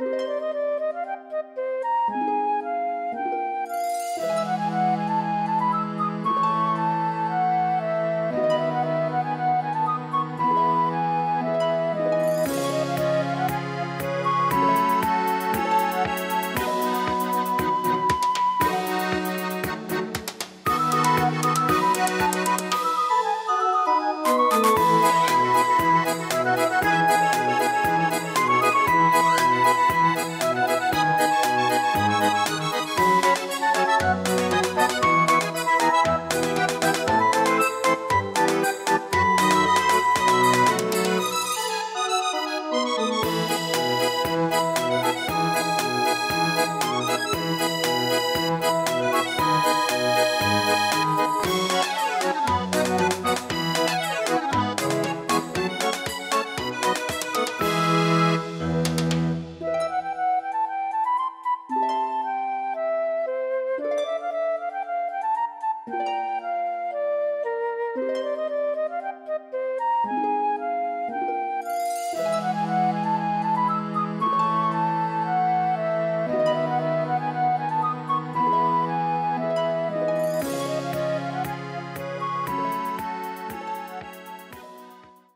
Música Thank you.